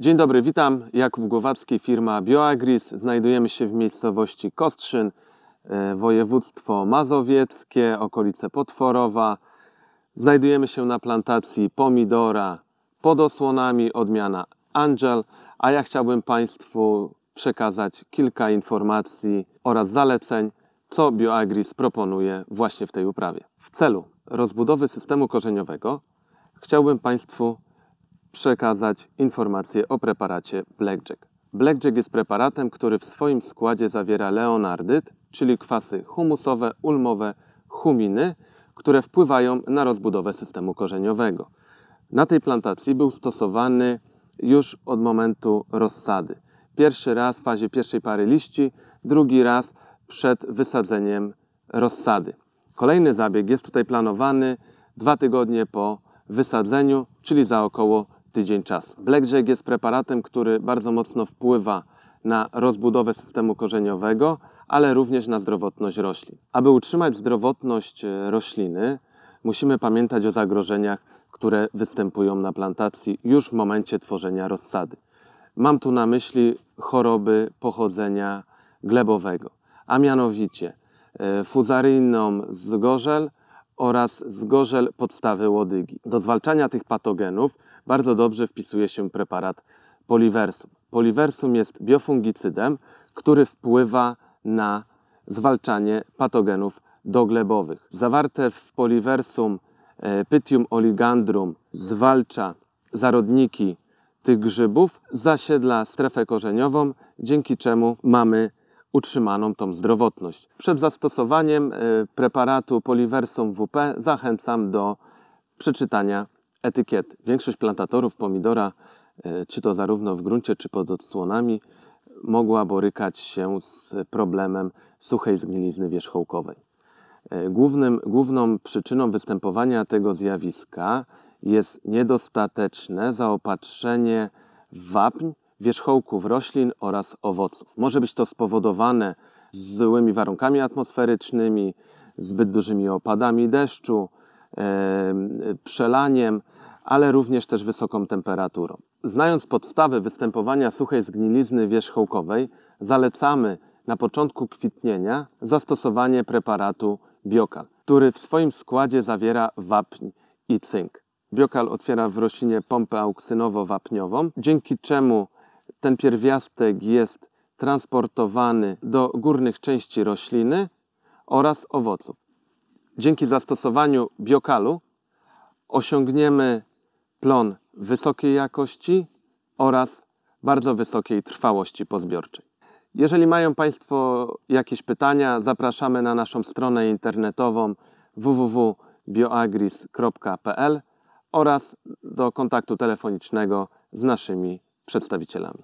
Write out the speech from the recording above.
Dzień dobry, witam. Jakub Głowacki, firma BioAgris. Znajdujemy się w miejscowości Kostrzyn, e, województwo mazowieckie, okolice Potworowa. Znajdujemy się na plantacji pomidora pod osłonami, odmiana Angel, a ja chciałbym Państwu przekazać kilka informacji oraz zaleceń, co BioAgris proponuje właśnie w tej uprawie. W celu rozbudowy systemu korzeniowego chciałbym Państwu przekazać informacje o preparacie Blackjack. Blackjack jest preparatem, który w swoim składzie zawiera leonardyt, czyli kwasy humusowe, ulmowe, huminy, które wpływają na rozbudowę systemu korzeniowego. Na tej plantacji był stosowany już od momentu rozsady. Pierwszy raz w fazie pierwszej pary liści, drugi raz przed wysadzeniem rozsady. Kolejny zabieg jest tutaj planowany dwa tygodnie po wysadzeniu, czyli za około tydzień czasu. Blackjack jest preparatem, który bardzo mocno wpływa na rozbudowę systemu korzeniowego, ale również na zdrowotność roślin. Aby utrzymać zdrowotność e, rośliny, musimy pamiętać o zagrożeniach, które występują na plantacji już w momencie tworzenia rozsady. Mam tu na myśli choroby pochodzenia glebowego, a mianowicie e, fuzaryjną zgorzel oraz zgorzel podstawy łodygi. Do zwalczania tych patogenów bardzo dobrze wpisuje się preparat Poliversum. Poliversum jest biofungicydem, który wpływa na zwalczanie patogenów doglebowych. Zawarte w Poliversum e, Pythium oligandrum zwalcza zarodniki tych grzybów, zasiedla strefę korzeniową, dzięki czemu mamy utrzymaną tą zdrowotność. Przed zastosowaniem e, preparatu Poliversum WP zachęcam do przeczytania etykiety. Większość plantatorów pomidora, e, czy to zarówno w gruncie, czy pod odsłonami, mogła borykać się z problemem suchej zgnilizny wierzchołkowej. E, głównym, główną przyczyną występowania tego zjawiska jest niedostateczne zaopatrzenie wapń wierzchołków roślin oraz owoców. Może być to spowodowane złymi warunkami atmosferycznymi, zbyt dużymi opadami deszczu, przelaniem, ale również też wysoką temperaturą. Znając podstawy występowania suchej zgnilizny wierzchołkowej, zalecamy na początku kwitnienia zastosowanie preparatu Biokal, który w swoim składzie zawiera wapń i cynk. Biokal otwiera w roślinie pompę auksynowo-wapniową, dzięki czemu ten pierwiastek jest transportowany do górnych części rośliny oraz owoców. Dzięki zastosowaniu biokalu osiągniemy plon wysokiej jakości oraz bardzo wysokiej trwałości pozbiorczej. Jeżeli mają Państwo jakieś pytania, zapraszamy na naszą stronę internetową www.bioagris.pl oraz do kontaktu telefonicznego z naszymi przedstawicielami.